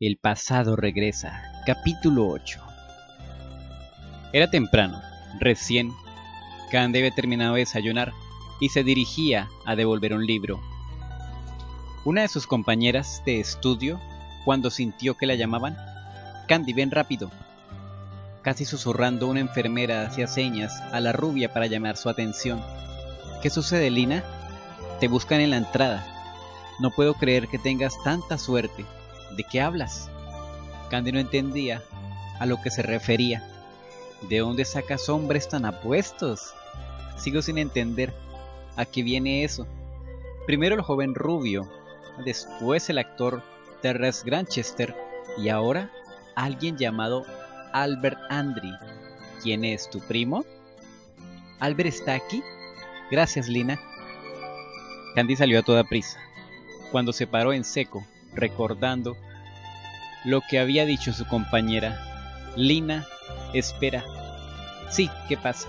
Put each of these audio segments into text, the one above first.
El pasado regresa. Capítulo 8. Era temprano, recién. Candy había terminado de desayunar y se dirigía a devolver un libro. Una de sus compañeras de estudio, cuando sintió que la llamaban, Candy, ven rápido. Casi susurrando, una enfermera hacía señas a la rubia para llamar su atención. ¿Qué sucede, Lina? Te buscan en la entrada. No puedo creer que tengas tanta suerte. ¿De qué hablas? Candy no entendía a lo que se refería. ¿De dónde sacas hombres tan apuestos? Sigo sin entender a qué viene eso. Primero el joven rubio, después el actor Terrence Granchester y ahora alguien llamado Albert Andry. ¿Quién es tu primo? ¿Albert está aquí? Gracias, Lina. Candy salió a toda prisa. Cuando se paró en seco, recordando lo que había dicho su compañera. Lina, espera. Sí, ¿qué pasa?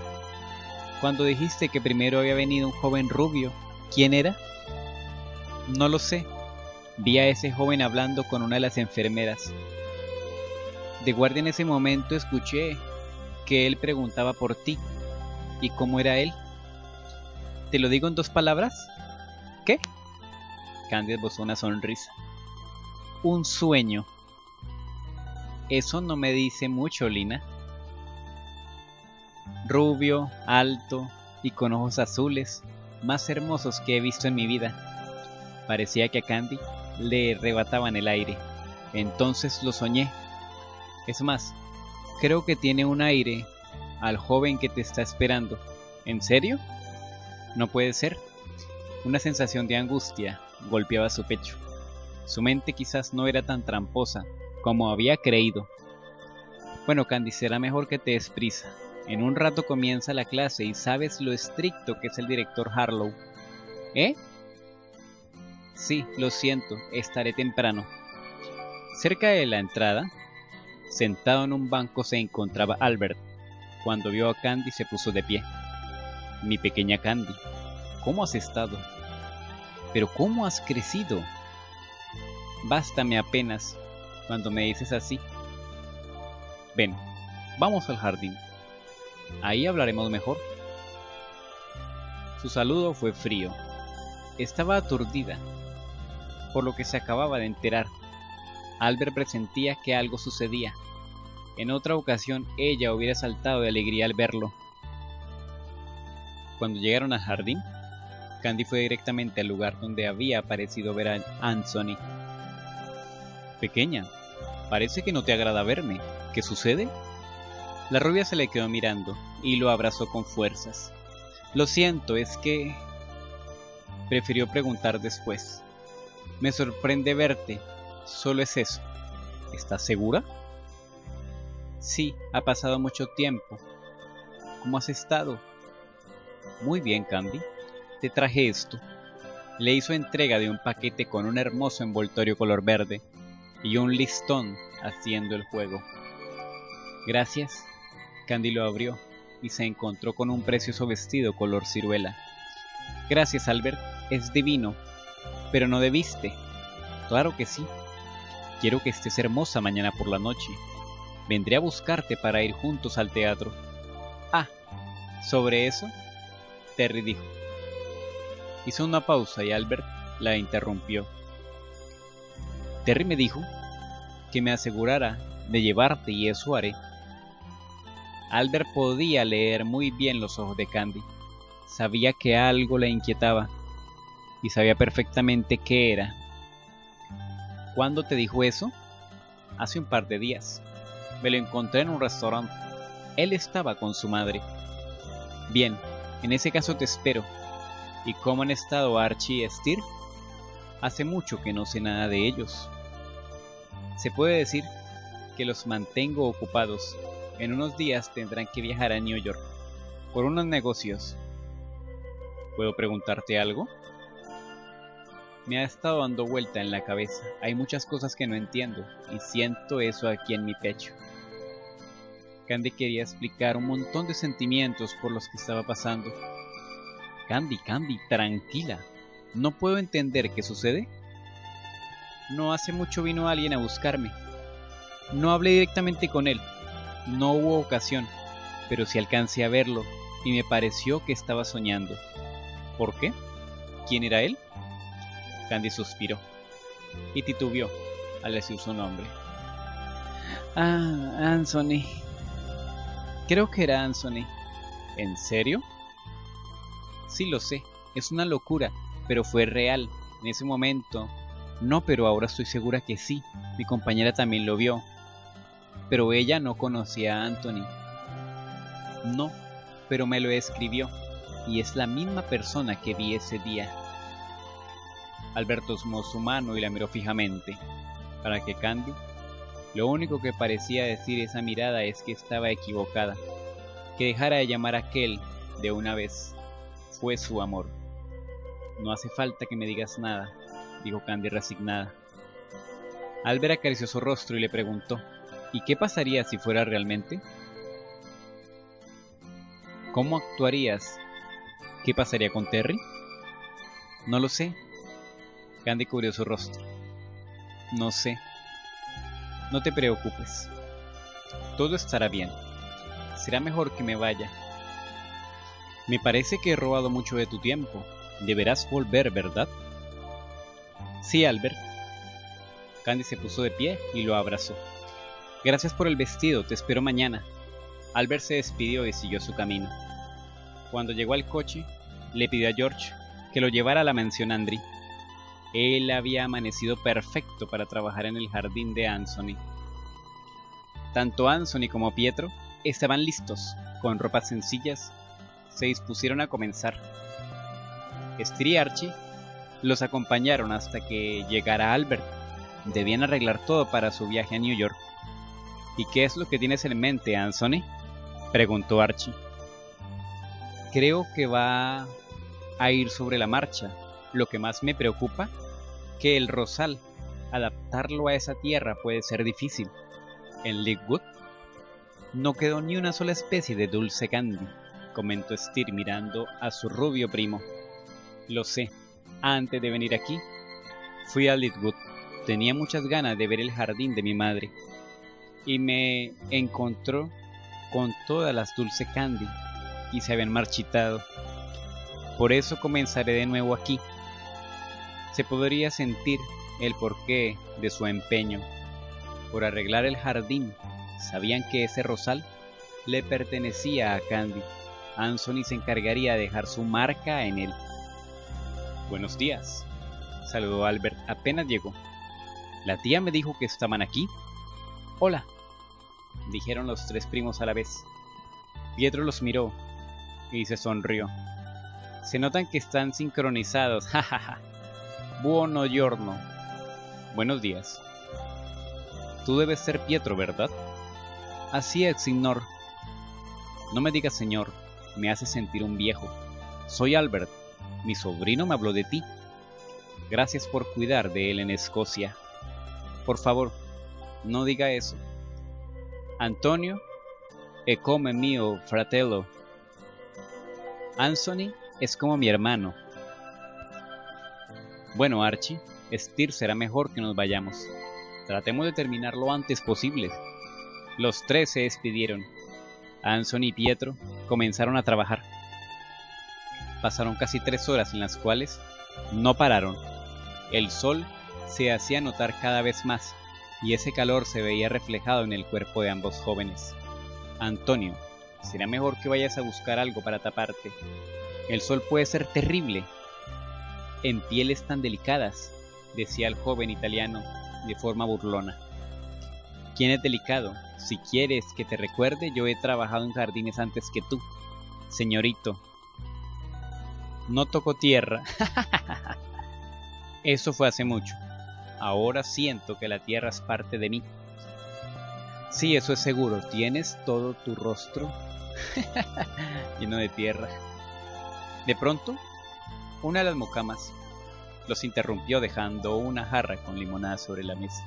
Cuando dijiste que primero había venido un joven rubio, ¿quién era? No lo sé. Vi a ese joven hablando con una de las enfermeras. De guardia en ese momento escuché que él preguntaba por ti. ¿Y cómo era él? ¿Te lo digo en dos palabras? ¿Qué? Candy esbozó una sonrisa. Un sueño. Eso no me dice mucho, Lina. Rubio, alto y con ojos azules, más hermosos que he visto en mi vida. Parecía que a Candy le arrebataban el aire. Entonces lo soñé. Es más, creo que tiene un aire al joven que te está esperando. ¿En serio? No puede ser. Una sensación de angustia golpeaba su pecho. Su mente quizás no era tan tramposa como había creído. Bueno, Candy, será mejor que te des prisa. En un rato comienza la clase y sabes lo estricto que es el director Harlow. ¿Eh? Sí, lo siento, estaré temprano. Cerca de la entrada, sentado en un banco, se encontraba Albert. Cuando vio a Candy se puso de pie. Mi pequeña Candy, ¿cómo has estado? Pero ¿cómo has crecido? Bástame apenas cuando me dices así. Ven, vamos al jardín. Ahí hablaremos mejor. Su saludo fue frío. Estaba aturdida, por lo que se acababa de enterar. Albert presentía que algo sucedía. En otra ocasión ella hubiera saltado de alegría al verlo. Cuando llegaron al jardín, Candy fue directamente al lugar donde había aparecido ver a Anthony. Pequeña, parece que no te agrada verme. ¿Qué sucede? La rubia se le quedó mirando y lo abrazó con fuerzas. Lo siento, es que... Prefirió preguntar después. Me sorprende verte. Solo es eso. ¿Estás segura? Sí, ha pasado mucho tiempo. ¿Cómo has estado? Muy bien, Candy te traje esto. Le hizo entrega de un paquete con un hermoso envoltorio color verde y un listón haciendo el juego. Gracias. Candy lo abrió y se encontró con un precioso vestido color ciruela. Gracias, Albert. Es divino. Pero no debiste. Claro que sí. Quiero que estés hermosa mañana por la noche. Vendré a buscarte para ir juntos al teatro. Ah, sobre eso, Terry dijo. Hizo una pausa y Albert la interrumpió. Terry me dijo que me asegurara de llevarte y eso haré. Albert podía leer muy bien los ojos de Candy. Sabía que algo la inquietaba y sabía perfectamente qué era. ¿Cuándo te dijo eso? Hace un par de días. Me lo encontré en un restaurante. Él estaba con su madre. Bien, en ese caso te espero. ¿Y cómo han estado Archie y Steer? Hace mucho que no sé nada de ellos. Se puede decir que los mantengo ocupados. En unos días tendrán que viajar a New York por unos negocios. ¿Puedo preguntarte algo? Me ha estado dando vuelta en la cabeza. Hay muchas cosas que no entiendo y siento eso aquí en mi pecho. Candy quería explicar un montón de sentimientos por los que estaba pasando, Candy, Candy, tranquila. ¿No puedo entender qué sucede? No hace mucho vino alguien a buscarme. No hablé directamente con él. No hubo ocasión, pero sí alcancé a verlo y me pareció que estaba soñando. ¿Por qué? ¿Quién era él? Candy suspiró y titubeó al decir su nombre. Ah, Anthony. Creo que era Anthony. ¿En serio? Sí, lo sé. Es una locura, pero fue real. En ese momento. No, pero ahora estoy segura que sí. Mi compañera también lo vio. Pero ella no conocía a Anthony. No, pero me lo escribió. Y es la misma persona que vi ese día. Alberto tomó su mano y la miró fijamente, para que Candy, lo único que parecía decir esa mirada es que estaba equivocada, que dejara de llamar a aquel de una vez. Fue su amor. No hace falta que me digas nada, dijo Candy resignada. Albert acarició su rostro y le preguntó, ¿y qué pasaría si fuera realmente? ¿Cómo actuarías? ¿Qué pasaría con Terry? No lo sé, Candy cubrió su rostro. No sé. No te preocupes. Todo estará bien. Será mejor que me vaya. Me parece que he robado mucho de tu tiempo. Deberás volver, ¿verdad? Sí, Albert. Candy se puso de pie y lo abrazó. Gracias por el vestido, te espero mañana. Albert se despidió y siguió su camino. Cuando llegó al coche, le pidió a George que lo llevara a la mansión Andri. Él había amanecido perfecto para trabajar en el jardín de Anthony. Tanto Anthony como Pietro estaban listos, con ropas sencillas, se dispusieron a comenzar. Archie los acompañaron hasta que llegara Albert. Debían arreglar todo para su viaje a New York. ¿Y qué es lo que tienes en mente, Anthony? preguntó Archie. Creo que va a ir sobre la marcha. Lo que más me preocupa que el rosal, adaptarlo a esa tierra puede ser difícil. En Lakewood no quedó ni una sola especie de dulce candy, comentó Steer mirando a su rubio primo. Lo sé, antes de venir aquí, fui a Lakewood. Tenía muchas ganas de ver el jardín de mi madre y me encontró con todas las dulce candy y se habían marchitado. Por eso comenzaré de nuevo aquí, se podría sentir el porqué de su empeño por arreglar el jardín. Sabían que ese rosal le pertenecía a Candy. Anthony se encargaría de dejar su marca en él. Buenos días, saludó Albert apenas llegó. La tía me dijo que estaban aquí. Hola, dijeron los tres primos a la vez. Pietro los miró y se sonrió. Se notan que están sincronizados, jajaja. Buono giorno. Buenos días. Tú debes ser Pietro, ¿verdad? Así es, señor. No me digas señor, me hace sentir un viejo. Soy Albert. Mi sobrino me habló de ti. Gracias por cuidar de él en Escocia. Por favor, no diga eso. Antonio e come mio fratello. Anthony es como mi hermano, bueno, Archie, Steer será mejor que nos vayamos. Tratemos de terminar lo antes posible. Los tres se despidieron. Anthony y Pietro comenzaron a trabajar. Pasaron casi tres horas en las cuales no pararon. El sol se hacía notar cada vez más y ese calor se veía reflejado en el cuerpo de ambos jóvenes. Antonio, será mejor que vayas a buscar algo para taparte. El sol puede ser terrible en pieles tan delicadas, decía el joven italiano de forma burlona. ¿Quién es delicado? Si quieres que te recuerde, yo he trabajado en jardines antes que tú, señorito. No toco tierra. Eso fue hace mucho. Ahora siento que la tierra es parte de mí. Sí, eso es seguro. Tienes todo tu rostro lleno de tierra. De pronto, una de las mocamas los interrumpió dejando una jarra con limonada sobre la mesa.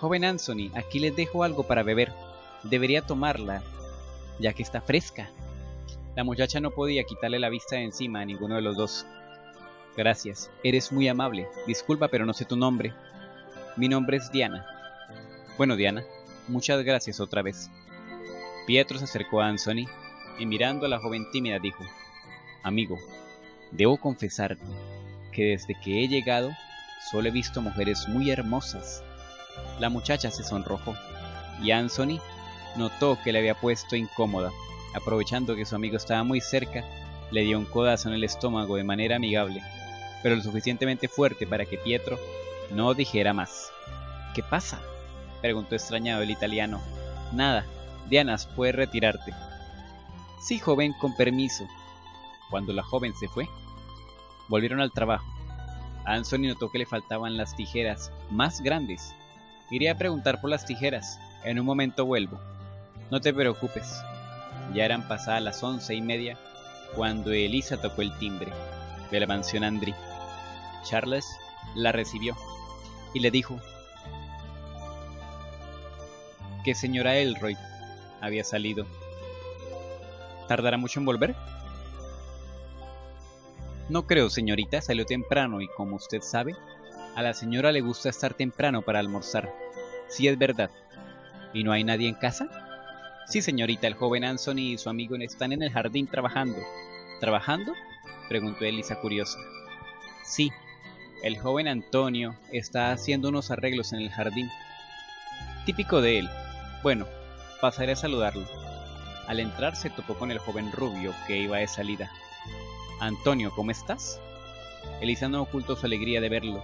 Joven Anthony, aquí les dejo algo para beber. Debería tomarla, ya que está fresca. La muchacha no podía quitarle la vista de encima a ninguno de los dos. Gracias, eres muy amable. Disculpa, pero no sé tu nombre. Mi nombre es Diana. Bueno, Diana, muchas gracias otra vez. Pietro se acercó a Anthony y mirando a la joven tímida dijo, Amigo, debo confesarte que desde que he llegado solo he visto mujeres muy hermosas. La muchacha se sonrojó y Anthony notó que le había puesto incómoda. Aprovechando que su amigo estaba muy cerca, le dio un codazo en el estómago de manera amigable pero lo suficientemente fuerte para que Pietro no dijera más. ¿Qué pasa? preguntó extrañado el italiano. Nada, Dianas, puedes retirarte. Sí, joven, con permiso. Cuando la joven se fue, volvieron al trabajo. Anthony notó que le faltaban las tijeras más grandes. Iré a preguntar por las tijeras. En un momento vuelvo. No te preocupes. Ya eran pasadas las once y media cuando Elisa tocó el timbre de la mansión Andri. Charles la recibió y le dijo que señora Elroy había salido. ¿Tardará mucho en volver? No creo, señorita, salió temprano y como usted sabe, a la señora le gusta estar temprano para almorzar. Sí es verdad. ¿Y no hay nadie en casa? Sí, señorita, el joven Anthony y su amigo están en el jardín trabajando. ¿Trabajando? preguntó Elisa curiosa. Sí, el joven Antonio está haciendo unos arreglos en el jardín. Típico de él. Bueno, pasaré a saludarlo. Al entrar se topó con el joven rubio que iba de salida. Antonio, ¿cómo estás? Elisa no ocultó su alegría de verlo,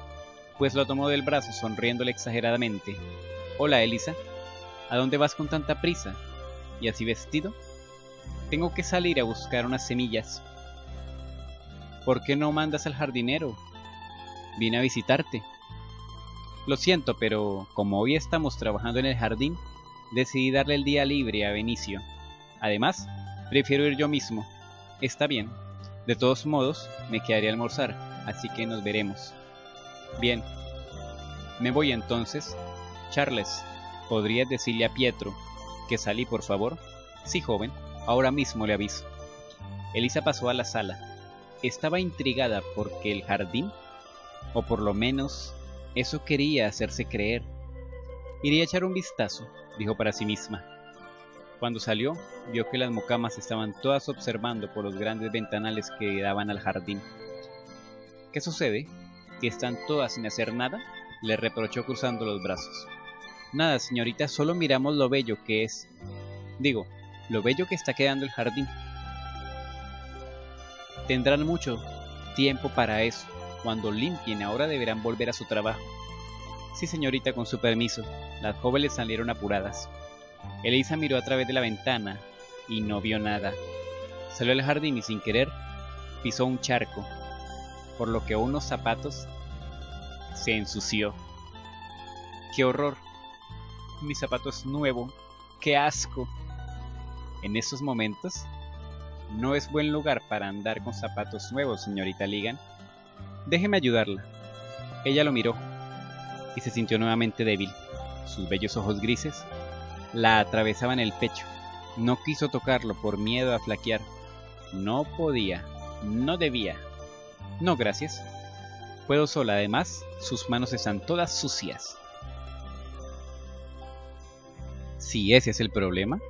pues lo tomó del brazo sonriéndole exageradamente. Hola, Elisa. ¿A dónde vas con tanta prisa? ¿Y así vestido? Tengo que salir a buscar unas semillas. ¿Por qué no mandas al jardinero? Vine a visitarte. Lo siento, pero como hoy estamos trabajando en el jardín, decidí darle el día libre a Benicio. Además, prefiero ir yo mismo. Está bien. De todos modos, me quedaré a almorzar, así que nos veremos. Bien. Me voy entonces. Charles, ¿podrías decirle a Pietro que salí, por favor? Sí, joven. Ahora mismo le aviso. Elisa pasó a la sala estaba intrigada porque el jardín, o por lo menos eso quería hacerse creer. Iría a echar un vistazo, dijo para sí misma. Cuando salió, vio que las mocamas estaban todas observando por los grandes ventanales que daban al jardín. ¿Qué sucede? ¿Que están todas sin hacer nada? le reprochó cruzando los brazos. Nada, señorita, solo miramos lo bello que es. Digo, lo bello que está quedando el jardín. Tendrán mucho tiempo para eso. Cuando limpien ahora deberán volver a su trabajo. Sí, señorita, con su permiso. Las jóvenes salieron apuradas. Elisa miró a través de la ventana y no vio nada. Salió al jardín y sin querer pisó un charco, por lo que unos zapatos se ensució. ¡Qué horror! Mi zapato es nuevo. ¡Qué asco! En esos momentos, no es buen lugar para andar con zapatos nuevos, señorita Ligan. Déjeme ayudarla. Ella lo miró y se sintió nuevamente débil. Sus bellos ojos grises la atravesaban el pecho. No quiso tocarlo por miedo a flaquear. No podía, no debía. No, gracias. Puedo sola, además, sus manos están todas sucias. Si ese es el problema.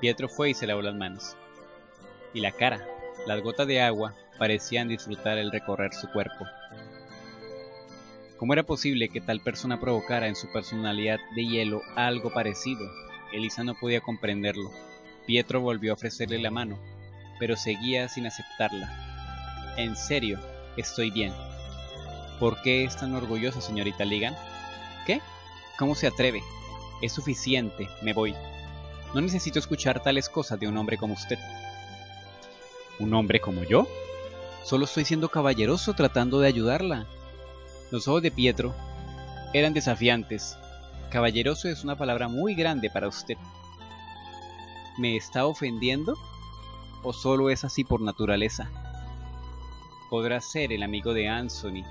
Pietro fue y se lavó las manos y la cara. Las gotas de agua parecían disfrutar el recorrer su cuerpo. ¿Cómo era posible que tal persona provocara en su personalidad de hielo algo parecido? Elisa no podía comprenderlo. Pietro volvió a ofrecerle la mano, pero seguía sin aceptarla. En serio, estoy bien. ¿Por qué es tan orgullosa, señorita Ligan? ¿Qué? ¿Cómo se atreve? Es suficiente, me voy. No necesito escuchar tales cosas de un hombre como usted. ¿Un hombre como yo? Solo estoy siendo caballeroso tratando de ayudarla. Los ojos de Pietro eran desafiantes. Caballeroso es una palabra muy grande para usted. ¿Me está ofendiendo? ¿O solo es así por naturaleza? Podrá ser el amigo de Anthony,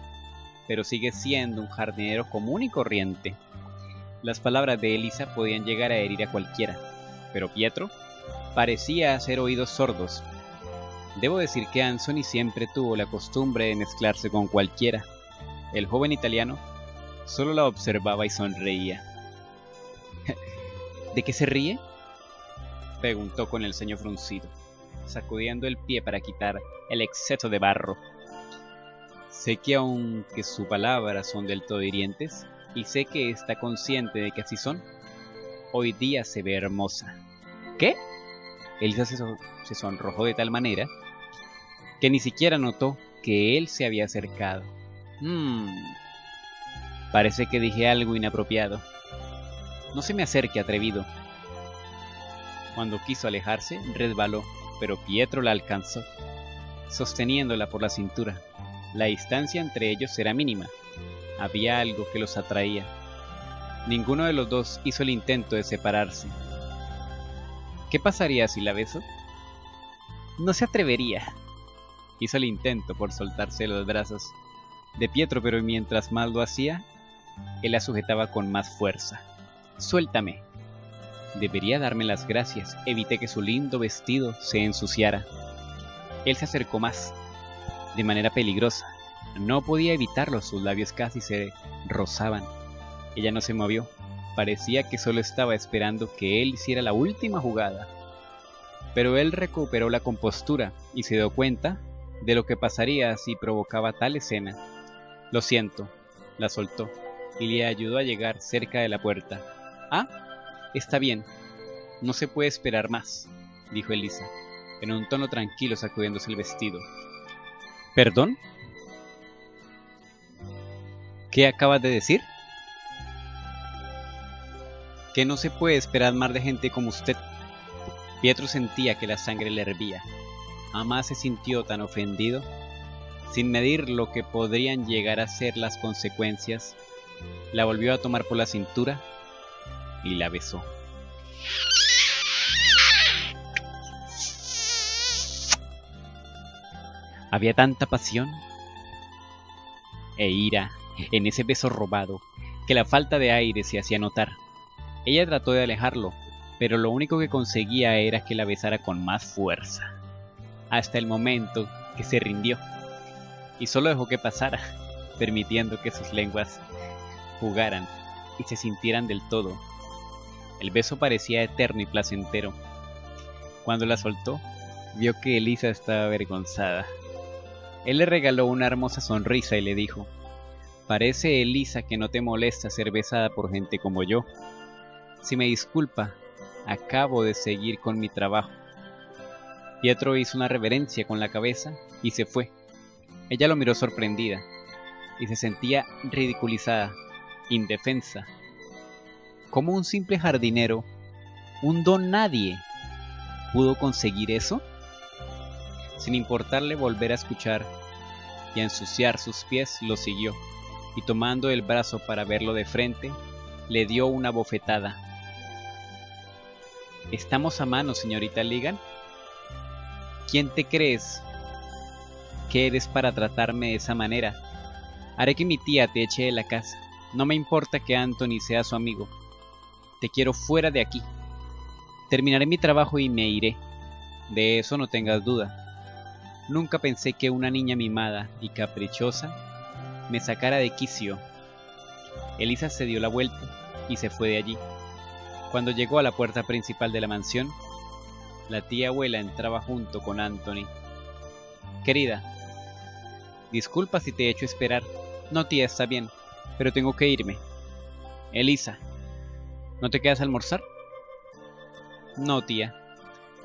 pero sigue siendo un jardinero común y corriente. Las palabras de Elisa podían llegar a herir a cualquiera, pero Pietro parecía hacer oídos sordos Debo decir que Anthony siempre tuvo la costumbre de mezclarse con cualquiera. El joven italiano solo la observaba y sonreía. ¿De qué se ríe? preguntó con el ceño fruncido, sacudiendo el pie para quitar el exceso de barro. Sé que aunque sus palabras son del todo hirientes, y sé que está consciente de que así son, hoy día se ve hermosa. ¿Qué? Elisa se, se sonrojó de tal manera que ni siquiera notó que él se había acercado. Mmm. Parece que dije algo inapropiado. No se me acerque, atrevido. Cuando quiso alejarse, resbaló, pero Pietro la alcanzó, sosteniéndola por la cintura. La distancia entre ellos era mínima. Había algo que los atraía. Ninguno de los dos hizo el intento de separarse. ¿Qué pasaría si la besó? No se atrevería. Hizo el intento por soltarse los brazos de Pietro, pero mientras más lo hacía, él la sujetaba con más fuerza. Suéltame. Debería darme las gracias. Evité que su lindo vestido se ensuciara. Él se acercó más, de manera peligrosa. No podía evitarlo, sus labios casi se rozaban. Ella no se movió. Parecía que solo estaba esperando que él hiciera la última jugada. Pero él recuperó la compostura y se dio cuenta de lo que pasaría si provocaba tal escena. Lo siento, la soltó y le ayudó a llegar cerca de la puerta. Ah, está bien, no se puede esperar más, dijo Elisa, en un tono tranquilo sacudiéndose el vestido. ¿Perdón? ¿Qué acabas de decir? Que no se puede esperar más de gente como usted. Pietro sentía que la sangre le hervía. Jamás se sintió tan ofendido. Sin medir lo que podrían llegar a ser las consecuencias, la volvió a tomar por la cintura y la besó. Había tanta pasión e ira en ese beso robado que la falta de aire se hacía notar. Ella trató de alejarlo, pero lo único que conseguía era que la besara con más fuerza, hasta el momento que se rindió, y solo dejó que pasara, permitiendo que sus lenguas jugaran y se sintieran del todo. El beso parecía eterno y placentero. Cuando la soltó, vio que Elisa estaba avergonzada. Él le regaló una hermosa sonrisa y le dijo, Parece, Elisa, que no te molesta ser besada por gente como yo. Si me disculpa, acabo de seguir con mi trabajo. Pietro hizo una reverencia con la cabeza y se fue. Ella lo miró sorprendida y se sentía ridiculizada, indefensa. ¿Cómo un simple jardinero, un don nadie, pudo conseguir eso? Sin importarle volver a escuchar y a ensuciar sus pies, lo siguió, y tomando el brazo para verlo de frente, le dio una bofetada. ¿Estamos a mano, señorita Ligan? ¿Quién te crees que eres para tratarme de esa manera? Haré que mi tía te eche de la casa. No me importa que Anthony sea su amigo. Te quiero fuera de aquí. Terminaré mi trabajo y me iré. De eso no tengas duda. Nunca pensé que una niña mimada y caprichosa me sacara de quicio. Elisa se dio la vuelta y se fue de allí. Cuando llegó a la puerta principal de la mansión, la tía abuela entraba junto con Anthony. Querida, disculpa si te he hecho esperar. No, tía, está bien, pero tengo que irme. Elisa, ¿no te quedas a almorzar? No, tía.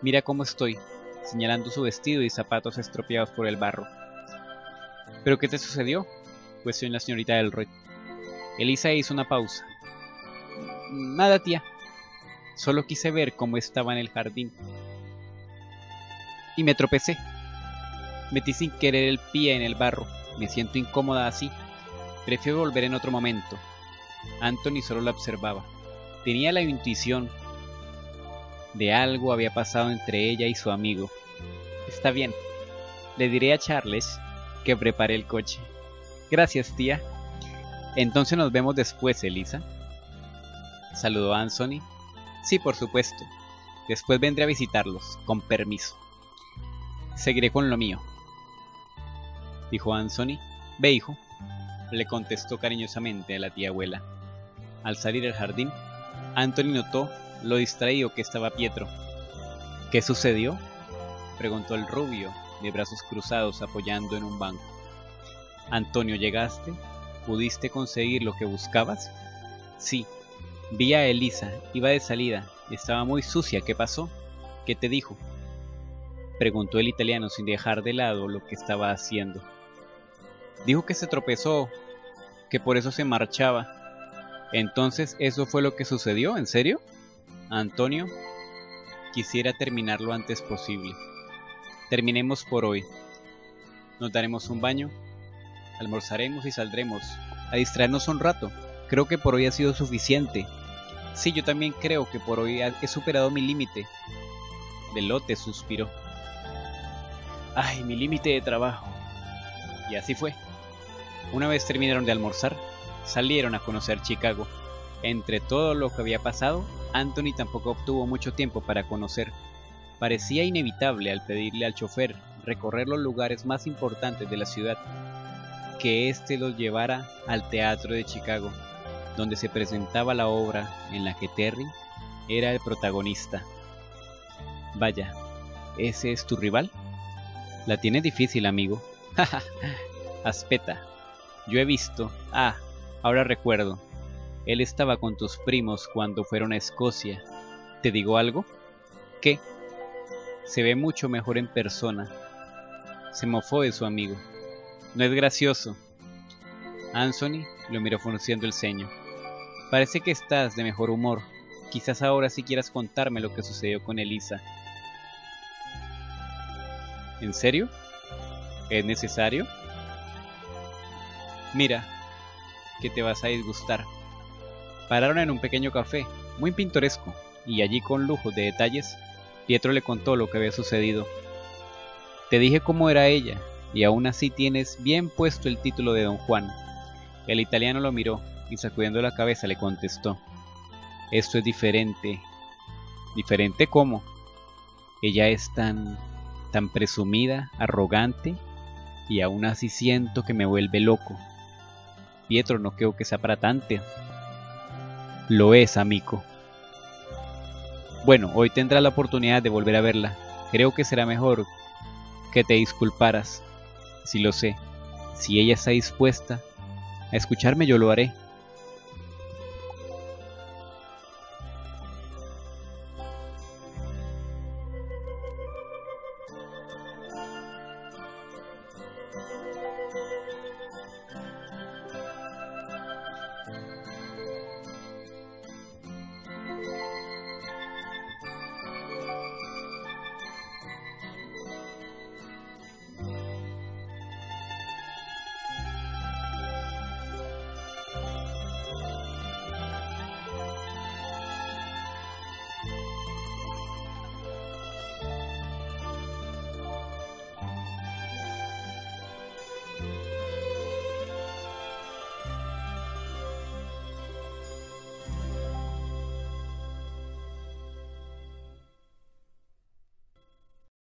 Mira cómo estoy, señalando su vestido y zapatos estropeados por el barro. ¿Pero qué te sucedió? Cuestionó la señorita Elroy. Elisa hizo una pausa. Nada, tía. Solo quise ver cómo estaba en el jardín. Y me tropecé. Metí sin querer el pie en el barro. Me siento incómoda así. Prefiero volver en otro momento. Anthony solo la observaba. Tenía la intuición de algo había pasado entre ella y su amigo. Está bien. Le diré a Charles que prepare el coche. Gracias, tía. Entonces nos vemos después, Elisa. Saludó a Anthony Sí, por supuesto. Después vendré a visitarlos, con permiso. Seguiré con lo mío, dijo Anthony. Ve, hijo, le contestó cariñosamente a la tía abuela. Al salir del jardín, Anthony notó lo distraído que estaba Pietro. ¿Qué sucedió? preguntó el rubio, de brazos cruzados apoyando en un banco. Antonio, ¿llegaste? ¿Pudiste conseguir lo que buscabas? Sí. Vi a Elisa, iba de salida, estaba muy sucia, ¿qué pasó? ¿Qué te dijo? Preguntó el italiano sin dejar de lado lo que estaba haciendo. Dijo que se tropezó, que por eso se marchaba. Entonces, ¿eso fue lo que sucedió? ¿En serio? Antonio, quisiera terminar lo antes posible. Terminemos por hoy. Nos daremos un baño, almorzaremos y saldremos a distraernos un rato. Creo que por hoy ha sido suficiente. Sí, yo también creo que por hoy he superado mi límite. Delote suspiró. Ay, mi límite de trabajo. Y así fue. Una vez terminaron de almorzar, salieron a conocer Chicago. Entre todo lo que había pasado, Anthony tampoco obtuvo mucho tiempo para conocer. Parecía inevitable al pedirle al chofer recorrer los lugares más importantes de la ciudad, que éste los llevara al teatro de Chicago, donde se presentaba la obra en la que Terry era el protagonista. Vaya, ¿ese es tu rival? La tiene difícil, amigo. Aspeta, yo he visto. Ah, ahora recuerdo. Él estaba con tus primos cuando fueron a Escocia. ¿Te digo algo? ¿Qué? Se ve mucho mejor en persona. Se mofó de su amigo. No es gracioso. Anthony lo miró frunciendo el ceño. Parece que estás de mejor humor. Quizás ahora sí quieras contarme lo que sucedió con Elisa. ¿En serio? ¿Es necesario? Mira, que te vas a disgustar. Pararon en un pequeño café, muy pintoresco, y allí con lujo de detalles, Pietro le contó lo que había sucedido. Te dije cómo era ella, y aún así tienes bien puesto el título de don Juan. El italiano lo miró y sacudiendo la cabeza le contestó. Esto es diferente. ¿Diferente cómo? Ella es tan... tan presumida, arrogante, y aún así siento que me vuelve loco. Pietro no creo que sea para tanto. Lo es, amigo. Bueno, hoy tendrás la oportunidad de volver a verla. Creo que será mejor que te disculparas. Si lo sé. Si ella está dispuesta a escucharme, yo lo haré.